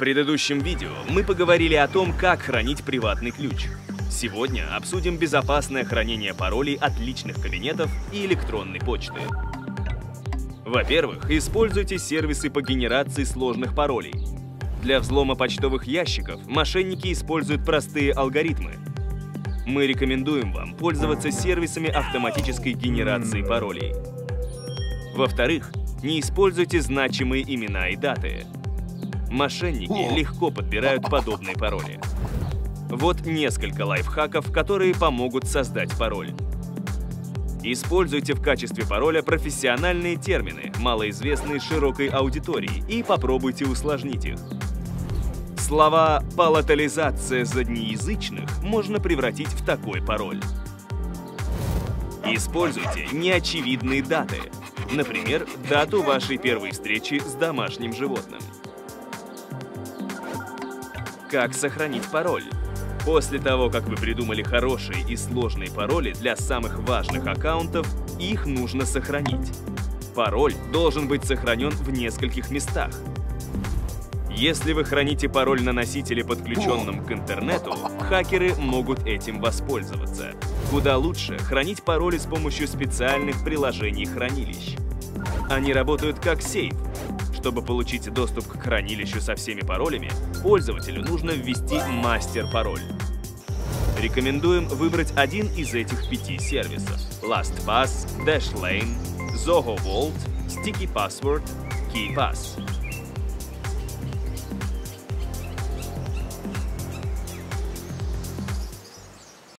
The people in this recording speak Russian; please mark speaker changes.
Speaker 1: предыдущем видео мы поговорили о том, как хранить приватный ключ. Сегодня обсудим безопасное хранение паролей от личных кабинетов и электронной почты. Во-первых, используйте сервисы по генерации сложных паролей. Для взлома почтовых ящиков мошенники используют простые алгоритмы. Мы рекомендуем вам пользоваться сервисами автоматической генерации паролей. Во-вторых, не используйте значимые имена и даты. Мошенники легко подбирают подобные пароли. Вот несколько лайфхаков, которые помогут создать пароль. Используйте в качестве пароля профессиональные термины, малоизвестные широкой аудитории, и попробуйте усложнить их. Слова «палатализация заднеязычных» можно превратить в такой пароль. Используйте неочевидные даты, например, дату вашей первой встречи с домашним животным. Как сохранить пароль? После того, как вы придумали хорошие и сложные пароли для самых важных аккаунтов, их нужно сохранить. Пароль должен быть сохранен в нескольких местах. Если вы храните пароль на носителе, подключенном к интернету, хакеры могут этим воспользоваться. Куда лучше хранить пароли с помощью специальных приложений хранилищ. Они работают как сейф, чтобы получить доступ к хранилищу со всеми паролями, пользователю нужно ввести мастер-пароль. Рекомендуем выбрать один из этих пяти сервисов. LastPass, Dashlane, Zoho Vault, Sticky Password, KeyPass.